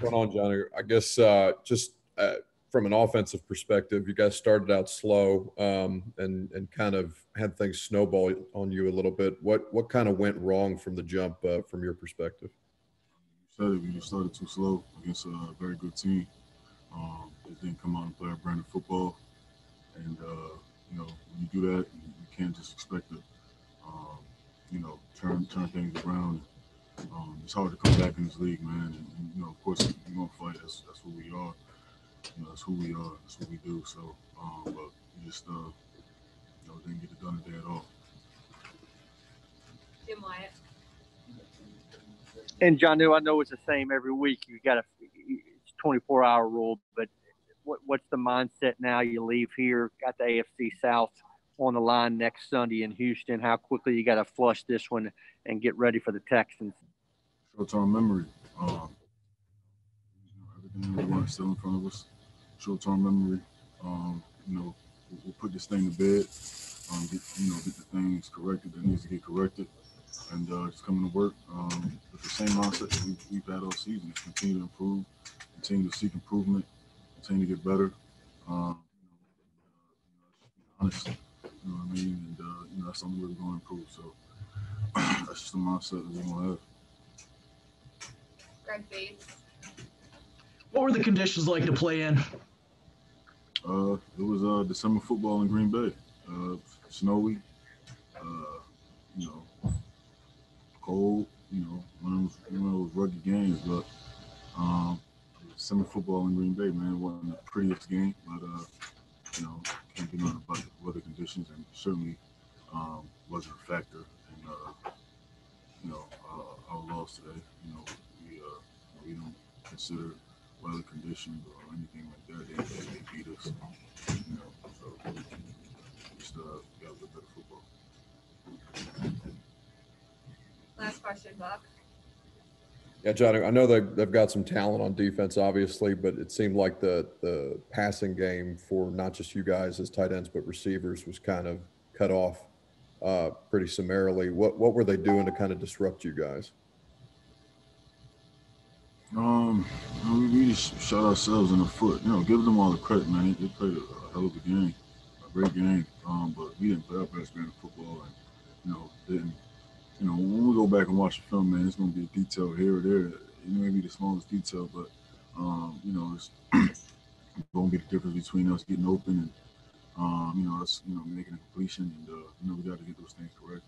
going on, Jonnu? I guess uh, just uh, from an offensive perspective, you guys started out slow um, and and kind of had things snowball on you a little bit. What what kind of went wrong from the jump uh, from your perspective? You said it. We started too slow against a very good team. Um, just didn't come out and play our brand of football, and uh, you know when you do that, you, you can't just expect to, um, you know, turn turn things around. Um, it's hard to come back in this league, man. And, and you know, of course, we're gonna fight. That's that's who we are. You know, that's who we are. That's what we do. So, um, but we just uh, you know, didn't get it done today at all. Jim Wyatt. And Jonnu, I know it's the same every week. You got a it's 24 hour rule, but what, what's the mindset now? You leave here, got the AFC South on the line next Sunday in Houston. How quickly you got to flush this one and get ready for the Texans? Short-term memory. Um, you know, everything we want still in front of us. Short-term memory. Um, you know, we'll, we'll put this thing to bed. Um, get, you know, get the things corrected that needs to get corrected, and uh, just coming to work um, with the same mindset that we've, we've had all season. Just continue to improve, continue to seek improvement, continue to get better. Um, you know, honest. You know what I mean? And uh, you know that's the we're going to improve. So that's just the mindset that we're going to have. Greg Bates. What were the conditions like to play in? Uh, it was uh, December football in Green Bay. Uh, snowy, uh, you know, cold. You know, one of those, one of those rugged games. But um, December football in Green Bay, man, it wasn't the prettiest game, but uh, you know, can't be nothing about the weather conditions, and certainly um, wasn't a factor in uh, you know uh, our loss today. You know, we don't consider weather conditions or anything like that. They, they, they beat us, you know. So just uh, got a little better football. Last question, Buck. Yeah, Jonnu, I know they, they've got some talent on defense, obviously, but it seemed like the, the passing game for not just you guys as tight ends, but receivers was kind of cut off uh, pretty summarily. What, what were they doing to kind of disrupt you guys? Um, we really shot ourselves in the foot. You know, give them all the credit, man. They, played a, hell of a game, a great game. Um, but we didn't play our best brand of football, and you know, didn't. You know, when we go back and watch the film, man, it's gonna be a detail here or there. It may be the smallest detail, but um, you know, it's gonna be the difference between us getting open and um, you know, us, you know, making a completion, and uh, you know, we got to get those things correct.